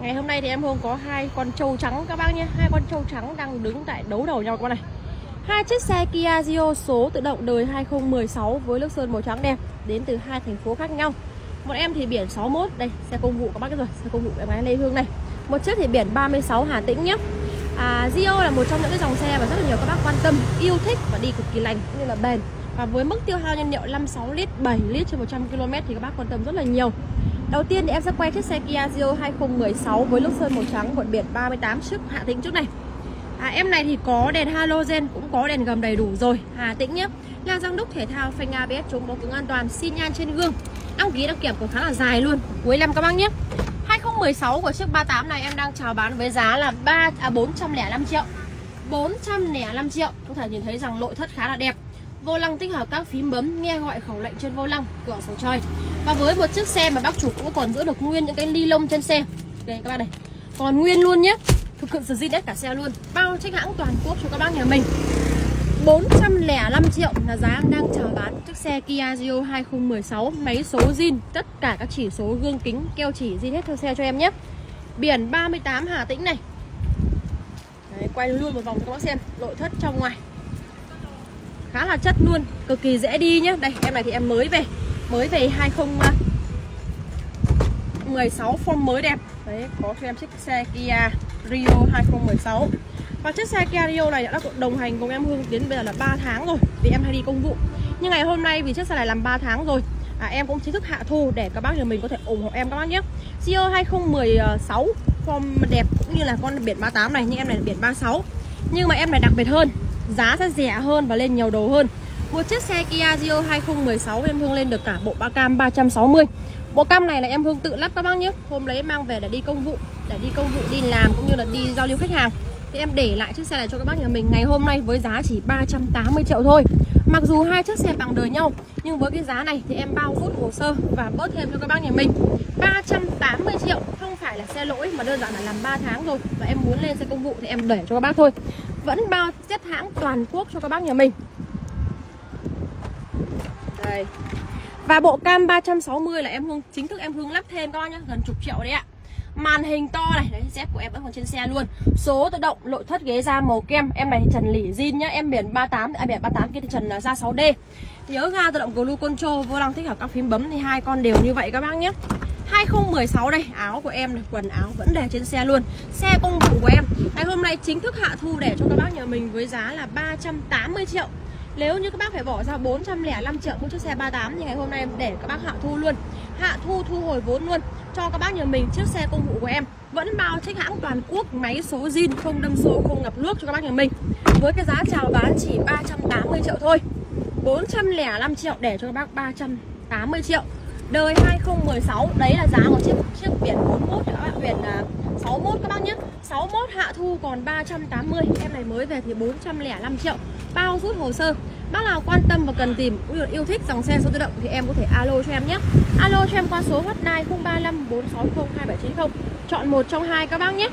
Ngày hôm nay thì em Hương có hai con trâu trắng các bác nhé. Hai con trâu trắng đang đứng tại đấu đầu nhau các bác này. Hai chiếc xe Kia Rio số tự động đời 2016 với lớp sơn màu trắng đẹp Đến từ hai thành phố khác nhau. Một em thì biển 61 Đây xe công vụ các bác rồi. Xe công vụ em gái Lê Hương này. Một chiếc thì biển 36 Hà Tĩnh nhé. À, Rio là một trong những cái dòng xe mà rất là nhiều các bác quan tâm Yêu thích và đi cực kỳ lành cũng như là bền. Và với mức tiêu hao nhiên liệu 56 lít 7 lít trên 100 km thì các bác quan tâm rất là nhiều. Đầu tiên thì em sẽ quay chiếc xe Kia Rio 2016 với lốp sơn màu trắng quận biển 38 trước Hạ Tĩnh trước này. À, Em này thì có đèn halogen cũng có đèn gầm đầy đủ rồi. Hà Tĩnh nhé La răng đúc thể thao phanh ABS chống bó cứng an toàn xi nhan trên gương. Đăng ký đăng kiểm cũng khá là dài luôn. Cuối năm các bác nhé. 2016 của chiếc 38 này em đang chào bán với giá là 3 à 405 triệu. 405 triệu. Có thể nhìn thấy rằng nội thất khá là đẹp. Vô lăng tích hợp các phím bấm nghe gọi khẩu lệnh trên vô lăng cửa sổ trời Và với một chiếc xe mà bác chủ cũng còn giữ được nguyên những cái ly lông trên xe. Đây các bạn này. Còn nguyên luôn nhé. Thực sự sử hết cả xe luôn. Bao trách hãng toàn quốc cho các bác nhà mình. 405 triệu là giá đang chào bán chiếc xe Kia Rio 2016 Máy số zin Tất cả các chỉ số gương kính keo chỉ zin hết theo xe cho em nhé. Biển 38 Hà Tĩnh này. Đấy, Quay luôn một vòng cho các bác xem Nội thất trong ngoài khá là chất luôn cực kỳ dễ đi nhé đây em này thì em mới về mới về 2016 à, form mới đẹp. Đấy có cho em chiếc xe Kia Rio 2016 và chiếc xe Kia Rio này đã đồng hành cùng em Hương đến bây giờ là 3 tháng rồi vì em hay đi công vụ. Nhưng ngày hôm nay vì chiếc xe này làm 3 tháng rồi à, em cũng chính thức hạ thu để các bác nhà mình có thể ủng hộ em các bác nhé. Rio 2016 form đẹp cũng như là con biển 38 này nhưng em này là biển 36 nhưng mà em này đặc biệt hơn giá sẽ rẻ hơn và lên nhiều đồ hơn. Một chiếc xe Kia Rio 2016 em Hương lên được cả bộ ba cam 360 Bộ cam này là em Hương tự lắp các bác nhé. Hôm lấy mang về để đi công vụ Để đi công vụ, đi làm cũng như là đi giao lưu khách hàng. Thì em để lại chiếc xe này cho các bác nhà mình. Ngày hôm nay với giá chỉ 380 triệu thôi. Mặc dù hai chiếc xe bằng đời nhau Nhưng với cái giá này thì em bao rút hồ sơ Và bớt thêm cho các bác nhà mình. 380 triệu Không phải là xe lỗi mà đơn giản là làm 3 tháng rồi. Và em muốn lên xe công vụ thì em để cho các bác thôi vẫn bao chất hãng toàn quốc cho các bác nhà mình. Đây. Và bộ cam 360 là em Hương, chính thức em Hương lắp thêm các bác nhá, gần chục triệu đấy ạ. Màn hình to này, đấy, dép của em vẫn còn trên xe luôn. Số tự động, nội thất, ghế da, màu kem. Em này thì trần lỉ zin nhá, em biển 38 à biển 38 kia thì trần là da 6D nhớ ga tự động Blue Control, vô lăng thích hợp các phím bấm thì hai con đều như vậy các bác nhé 2016 đây. Áo của em này, quần áo vẫn để trên xe luôn. Xe công vụ của em. Ngày hôm nay chính thức hạ thu để cho các bác nhà mình với giá là 380 triệu. Nếu như các bác phải bỏ ra 405 triệu mua chiếc xe 38 thì ngày hôm nay em để các bác hạ thu luôn. Hạ thu thu hồi vốn luôn. Cho các bác nhà mình chiếc xe công vụ của em. Vẫn bao trách hãng toàn quốc máy số zin, không đâm số không ngập nước cho các bác nhà mình. Với cái giá chào bán chỉ 380 triệu thôi. 405 triệu để cho các bác 380 triệu đời 2016 đấy là giá của chiếc chiếc biển 41 các bạn biển à, uh, 61 các bác nhé. 61 hạ thu còn 380 em này mới về thì 405 triệu. Bao rút hồ sơ. Bác nào quan tâm và cần tìm cũng như yêu thích dòng xe số tự động thì em có thể alo cho em nhé. Alo cho em qua số hotline 035 460 2790 chọn một trong hai các bác nhé.